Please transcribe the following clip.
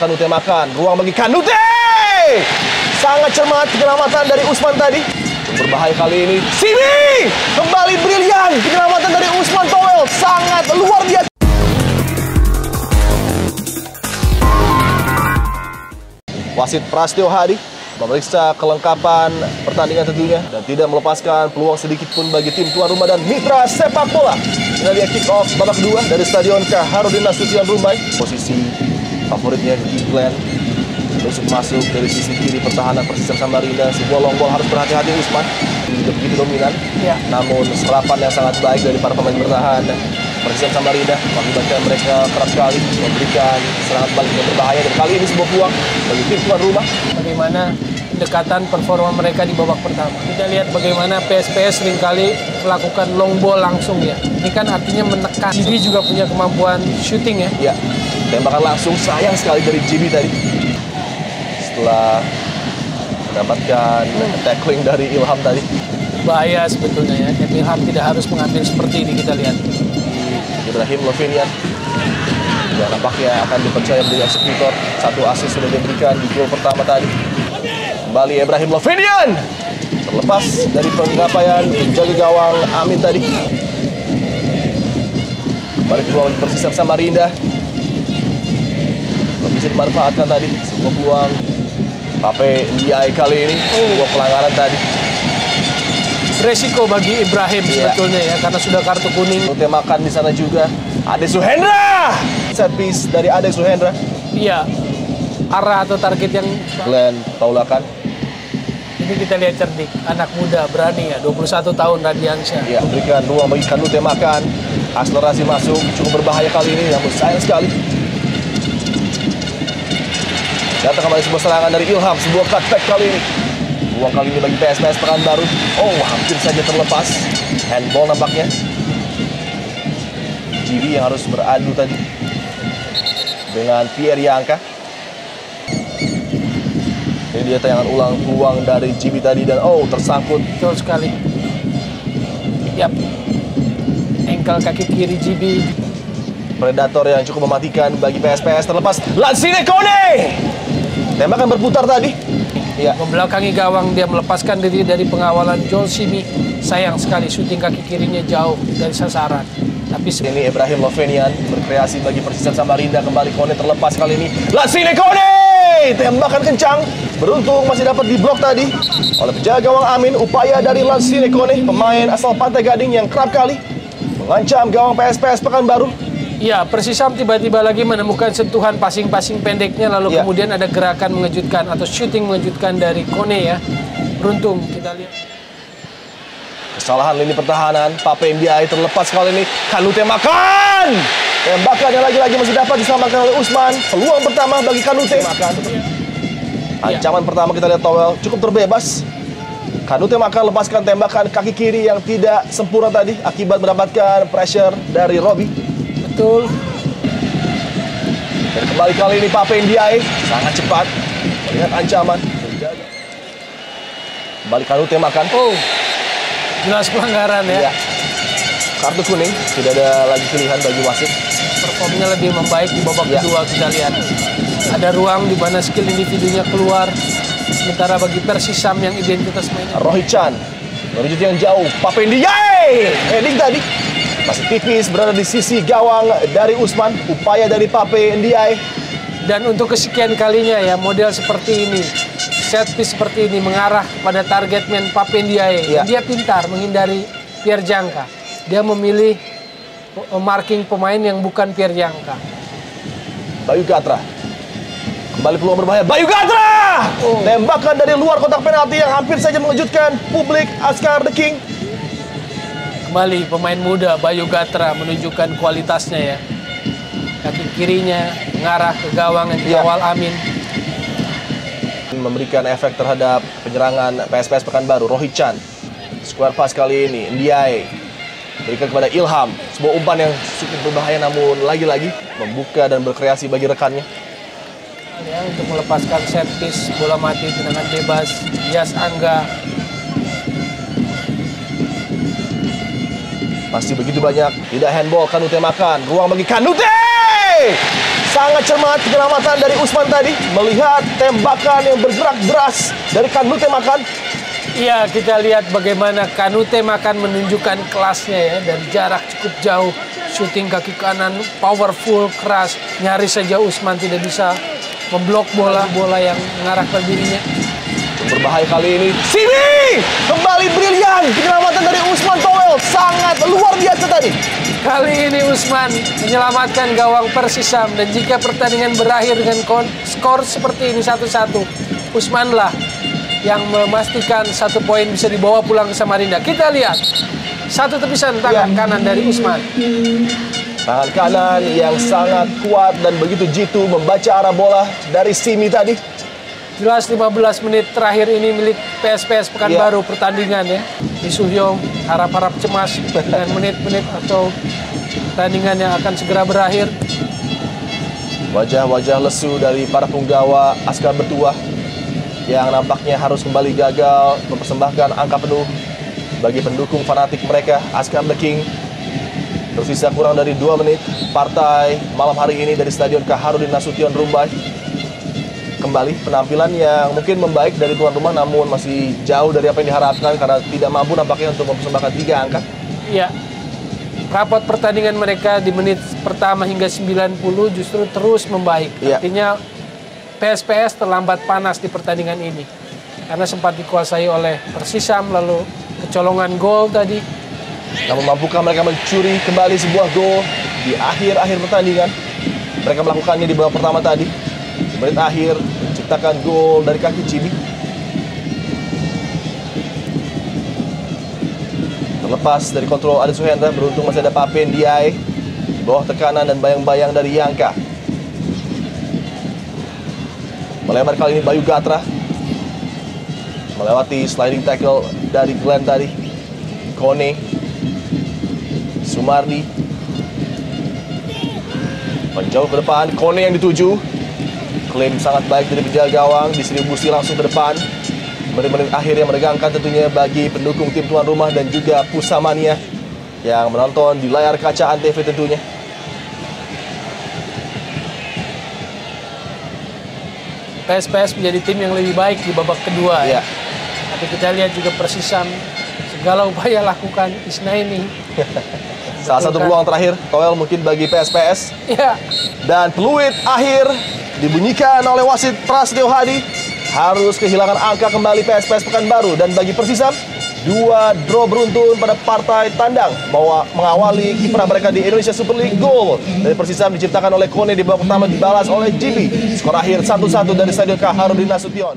Kanute makan, ruang bagi Kanute. Sangat cermat penyelamatan dari Usman tadi. Berbahaya kali ini. Sini! Kembali brilian penyelamatan dari Usman Towel. Sangat luar biasa. Wasit Prastio Hadi memeriksa kelengkapan pertandingan tentunya dan tidak melepaskan peluang sedikit pun bagi tim tuan rumah dan mitra sepak bola. Kita lihat kick off babak kedua dari Stadion Kaharudin Nasution Rumbai. Posisi favoritnya di Glenn Tusuk masuk dari sisi kiri pertahanan Persisam Samarinda. Sebuah long ball harus berhati-hati Usman. Tidak begitu dominan. Ya. Namun serapan yang sangat baik dari para pemain bertahan Persisam Samarinda mengakibatkan mereka kerap kali memberikan serangan balik yang berbahaya dan kali ini sebuah peluang bagi tim tuan rumah bagaimana pendekatan performa mereka di babak pertama. Kita lihat bagaimana PSPS sering kali melakukan long ball langsung ya. Ini kan artinya menekan. Jadi juga punya kemampuan shooting ya. Ya, tembakan langsung sayang sekali dari JB tadi. Setelah mendapatkan tackling dari Ilham tadi. Bahaya sebetulnya ya. Ilham tidak harus mengambil seperti ini kita lihat. Ibrahim Lovenian dan nampaknya akan dipercaya menjadi eksekutor. Satu asis sudah diberikan di gol pertama tadi. Kembali Ibrahim Lovenian terlepas dari penggapaian penjaga gawang Amin tadi. Balik peluang Persisam Samarinda. Belum bisa dimanfaatkan tadi sebuah peluang Pape Ndiaye kali ini sebuah pelanggaran tadi. Resiko bagi Ibrahim Iya. sebetulnya ya karena sudah kartu kuning. Untuk makan di sana juga Ade Suhendra. Set piece dari Ade Suhendra. Iya. Arah atau target yang Glenn Paulakan. Ini kita lihat cerdik, anak muda berani ya, 21 tahun Radiansyah. Ya, berikan ruang bagi Kanute makan. Akselerasi masuk, cukup berbahaya kali ini, namun sayang sekali. Datang kembali sebuah serangan dari Ilham, sebuah cutback kali ini. Ruang kali ini bagi PSPS Pekanbaru. Oh, hampir saja terlepas. Handball nampaknya. Jiwi yang harus beradu tadi. Dengan Pierre Yangka. Ini dia tayangan ulang peluang dari Jibi tadi dan oh tersangkut Betul sekali. Yap. Engkel kaki kiri GB. Predator yang cukup mematikan bagi PSPS terlepas Lansine Kone tembakan berputar tadi ya Membelakangi gawang dia melepaskan diri dari pengawalan Joel Simi. Sayang sekali syuting kaki kirinya jauh dari sasaran. Tapi ini Ibrahim Lovenian berkreasi bagi Persisam Samarinda kembali Kone terlepas kali ini Lansine Kone tembakan kencang beruntung masih dapat diblok tadi oleh penjaga gawang Amin upaya dari Lansine Kone pemain asal Pantai Gading yang kerap kali mengancam gawang PSPS Pekanbaru ya Persisam tiba-tiba lagi menemukan sentuhan passing-passing pendeknya lalu Ya. kemudian ada gerakan mengejutkan atau shooting mengejutkan dari Kone ya. Beruntung kita lihat. Kesalahan lini pertahanan, Pape Ndiaye terlepas kali ini. Kanute makan! Tembakan yang lagi-lagi masih dapat diselamatkan oleh Usman. Peluang pertama bagi Kanute. Makan. Ancaman pertama kita lihat Towel cukup terbebas. Kanute makan lepaskan tembakan kaki kiri yang tidak sempurna tadi akibat mendapatkan pressure dari Robi. Betul. Dan kembali kali ini Pape Ndiaye sangat cepat melihat ancaman. Kembali Kanute makan. Oh. Jelas pelanggaran ya. Iya. Kartu kuning, tidak ada lagi pilihan bagi wasit. Performnya lebih membaik di babak Ya. kedua kita lihat. Ada ruang di mana skill individunya keluar. Sementara bagi Persisam yang identitas mainnya Rohit Chan menuju yang jauh. Pape Ndiaye heading tadi. Masih tipis berada di sisi gawang dari Usman. Upaya dari Pape Ndiaye dan untuk kesekian kalinya ya model seperti ini set piece seperti ini mengarah pada target man Papendiaye Ya. dia pintar menghindari Pierre Jangka. Dia memilih marking pemain yang bukan Pierre Jangka Bayu Gatra kembali peluang berbahaya Bayu Gatra Oh. tembakan dari luar kotak penalti yang hampir saja mengejutkan publik Askar The King Kembali pemain muda Bayu Gatra menunjukkan kualitasnya ya. Kaki kirinya mengarah ke gawang yang Ya. dikawal Amin. memberikan efek terhadap penyerangan PSPS Pekanbaru Rohit Chan square pass kali ini Ndiaye berikan kepada Ilham sebuah umpan yang cukup berbahaya namun lagi-lagi membuka dan berkreasi bagi rekannya Ya, untuk melepaskan set piece bola mati tendangan bebas Yas Angga Masih begitu banyak. Tidak handball, Kanute makan. Ruang bagi Kanute! Sangat cermat penyelamatan dari Usman tadi melihat tembakan yang bergerak deras dari Kanute Makan. Iya, kita lihat bagaimana Kanute Makan menunjukkan kelasnya ya dari jarak cukup jauh. Shooting kaki kanan, powerful, keras. Nyaris saja Usman tidak bisa memblok bola bola yang mengarah ke dirinya. Berbahaya kali ini. Sini! Kembali brilian penyelamatan dari Usman Towel. Sangat luar biasa tadi. Kali ini Usman menyelamatkan gawang Persisam dan jika pertandingan berakhir dengan skor seperti ini satu-satu, Usmanlah yang memastikan satu poin bisa dibawa pulang ke Samarinda. Kita lihat satu tepisan tangan ya. kanan dari Usman. Tangan kanan yang sangat kuat dan begitu jitu membaca arah bola dari Simi tadi. Jelas 15 menit terakhir ini milik PSPS Pekanbaru yeah. pertandingan ya. Isuhyong harap-harap cemas dengan menit-menit atau pertandingan yang akan segera berakhir. Wajah-wajah lesu dari para punggawa Askar Bertuah yang nampaknya harus kembali gagal mempersembahkan angka penuh bagi pendukung fanatik mereka Askar The King. Tersisa kurang dari dua menit partai malam hari ini dari Stadion Kaharudin Nasution Rumbai kembali penampilan yang mungkin membaik dari tuan rumah namun masih jauh dari apa yang diharapkan karena tidak mampu nampaknya untuk mempersembahkan tiga angka. Iya. Rapot pertandingan mereka di menit pertama hingga 90 justru terus membaik. Ya. Artinya PSPS terlambat panas di pertandingan ini. Karena sempat dikuasai oleh Persisam lalu kecolongan gol tadi. Namun mampukah mereka mencuri kembali sebuah gol di akhir-akhir pertandingan? Mereka melakukannya di babak pertama tadi menit akhir menciptakan gol dari kaki Cibi. Terlepas dari kontrol Adi Suhendra, beruntung masih ada Papen Diai di bawah tekanan dan bayang-bayang dari Yangka. Melebar kali ini Bayu Gatra. Melewati sliding tackle dari Glenn tadi. Kone. Sumardi. Menjauh ke depan, Kone yang dituju. Klaim sangat baik dari penjaga gawang, distribusi langsung ke depan. Menit-menit akhir yang menegangkan tentunya bagi pendukung tim tuan rumah dan juga Pusamania yang menonton di layar kaca Antv tentunya. PSPS menjadi tim yang lebih baik di babak kedua ya. ya. Tapi kita lihat juga Persisam segala upaya lakukan Isna ini. Salah satu peluang terakhir, Toel mungkin bagi PSPS. Ya. Dan peluit akhir dibunyikan oleh wasit Prasetyo Hadi harus kehilangan angka kembali PSPS Pekanbaru dan bagi Persisam dua draw beruntun pada partai tandang. Bahwa mengawali kiprah mereka di Indonesia Super League gol dari Persisam diciptakan oleh Kone di babak pertama dibalas oleh GB skor akhir 1-1 dari Stadion Kaharudin Nasution